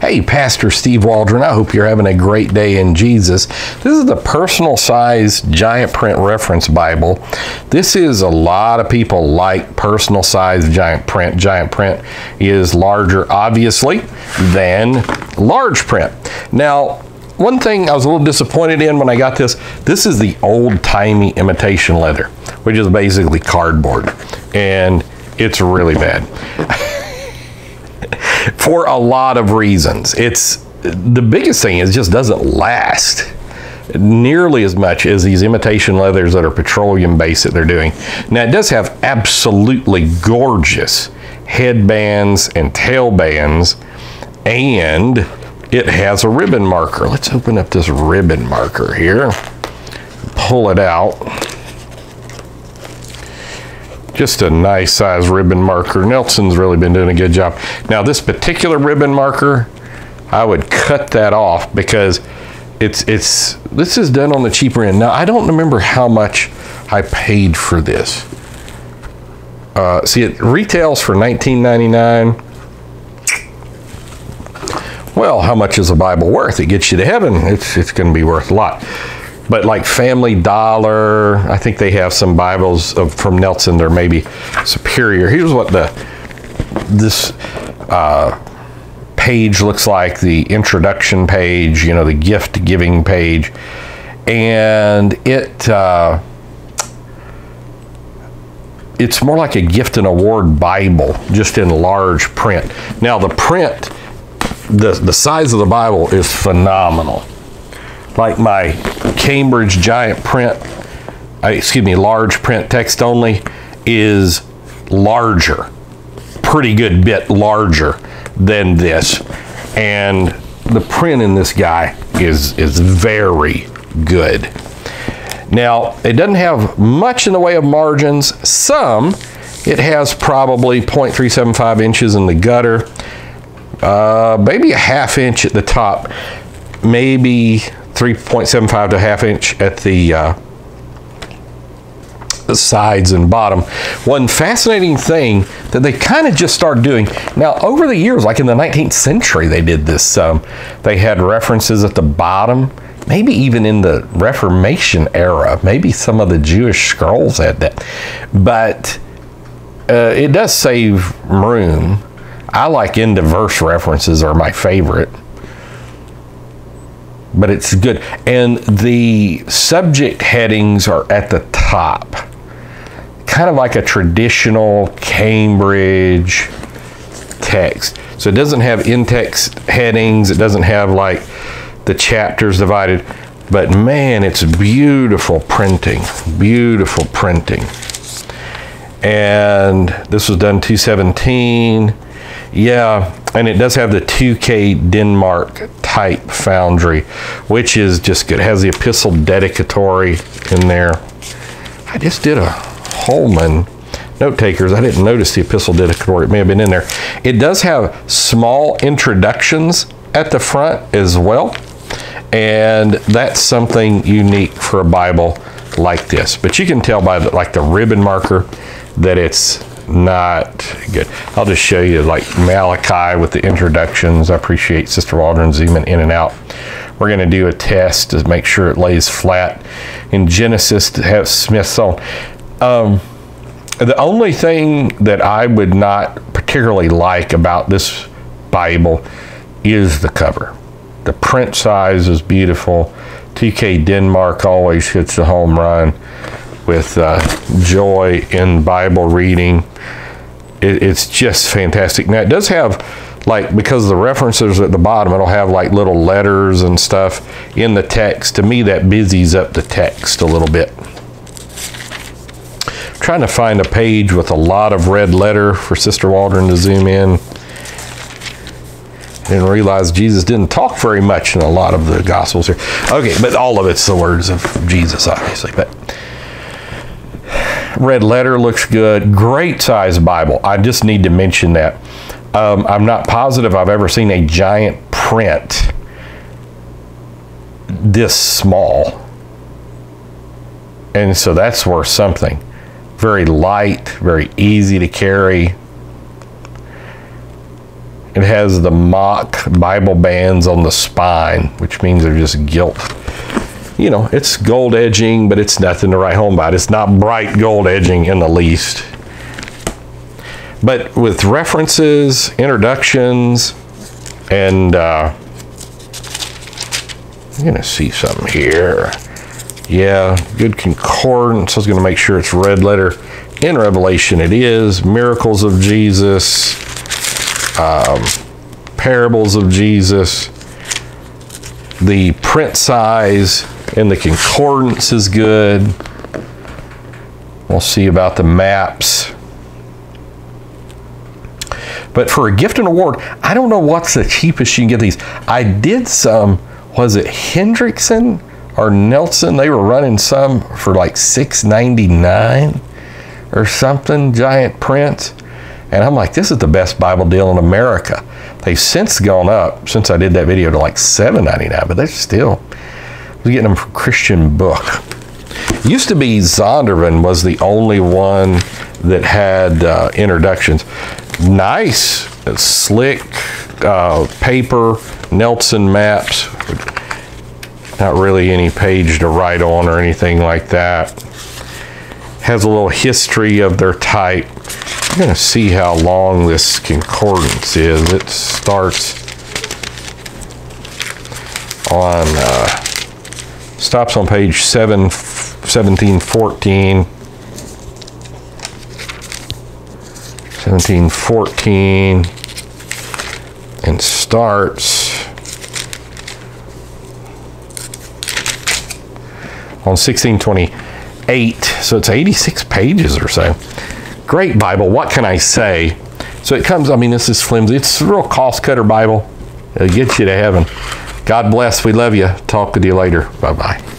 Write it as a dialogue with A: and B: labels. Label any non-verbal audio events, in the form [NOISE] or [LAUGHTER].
A: Hey, Pastor Steve Waldron, I hope you're having a great day in Jesus. This is the personal size giant print reference Bible. This is a lot of people like personal size giant print. Giant print is larger, obviously, than large print. Now, one thing I was a little disappointed in when I got this, this is the old timey imitation leather, which is basically cardboard. And it's really bad. [LAUGHS] For a lot of reasons. It's the biggest thing is just doesn't last nearly as much as these imitation leathers that are petroleum based that they're doing. Now it does have absolutely gorgeous headbands and tailbands and it has a ribbon marker. Let's open up this ribbon marker here. Pull it out. Just a nice size ribbon marker. Nelson's really been doing a good job. Now this particular ribbon marker, I would cut that off because it's it's this is done on the cheaper end. Now I don't remember how much I paid for this. Uh, see, it retails for $19.99 well, how much is a Bible worth? It gets you to heaven. It's, it's going to be worth a lot. But like Family Dollar, I think they have some Bibles of, from Nelson. They're maybe superior. Here's what the this uh, page looks like: the introduction page, you know, the gift giving page, and it. Uh, it's more like a gift and award Bible, just in large print. Now the print the, the size of the Bible is phenomenal. Like my Cambridge giant print, uh, excuse me, large print text only is larger, pretty good bit larger than this. And the print in this guy is, is very good. Now, it doesn't have much in the way of margins. Some, it has probably 0.375 inches in the gutter uh, maybe a half inch at the top, maybe 3.75 to a half inch at the, uh, sides and bottom. One fascinating thing that they kind of just started doing now over the years, like in the 19th century, they did this. Um, they had references at the bottom, maybe even in the Reformation era. Maybe some of the Jewish scrolls had that, but uh, it does save room I like end of verse references are my favorite. But it's good. And the subject headings are at the top. Kind of like a traditional Cambridge text. So it doesn't have in-text headings. It doesn't have like the chapters divided. But man, it's beautiful printing. Beautiful printing. And this was done 217 yeah, and it does have the 2K Denmark type foundry, which is just good. It has the epistle dedicatory in there. I just did a Holman note takers. I didn't notice the epistle dedicatory. It may have been in there. It does have small introductions at the front as well. And that's something unique for a Bible like this. But you can tell by the, like the ribbon marker that it's not good. I'll just show you like Malachi with the introductions. I appreciate Sister Waldron zooming in and out. We're going to do a test to make sure it lays flat. In Genesis, to have Smyth sewn. Um, the only thing that I would not particularly like about this Bible is the cover. The print size is beautiful. 2K Denmark always hits a home run with uh, joy in Bible reading. It, it's just fantastic. Now, it does have, like, because the references at the bottom, it'll have like little letters and stuff in the text. To me, that busies up the text a little bit. I'm trying to find a page with a lot of red letter for Sister Waldron to zoom in. And realize Jesus didn't talk very much in a lot of the Gospels here. Okay, but all of it's the words of Jesus, obviously. But red letter looks good. Great size Bible. I just need to mention that. Um, I'm not positive I've ever seen a giant print this small. And so that's worth something. Very light, very easy to carry. It has the mock Bible bands on the spine, which means they're just gilt. You know, it's gold edging, but it's nothing to write home about. It's not bright gold edging in the least. But with references, introductions, and uh, I'm going to see something here. Yeah, good concordance. I was going to make sure it's red letter. In Revelation, it is. Miracles of Jesus, um, parables of Jesus. The print size and the concordance is good. We'll see about the maps. But for a gift and award, I don't know what's the cheapest you can get these. I did some, was it Hendrickson or Nelson? They were running some for like $6.99 or something, giant print. And I'm like, this is the best Bible deal in America. They've since gone up since I did that video to like $7.99, but they're still was getting them from Christian Book. Used to be Zondervan was the only one that had uh, introductions. Nice, slick uh, paper, Nelson maps. Not really any page to write on or anything like that has a little history of their type. I'm going to see how long this concordance is. It starts on, uh, stops on page 7, 1714. 1714 and starts on 1628. so it's 86 pages or so. Great Bible, what can I say? So it comes, I mean, this is flimsy. It's a real cost cutter Bible. It'll get you to heaven. God bless. We love you. Talk with you later. Bye bye.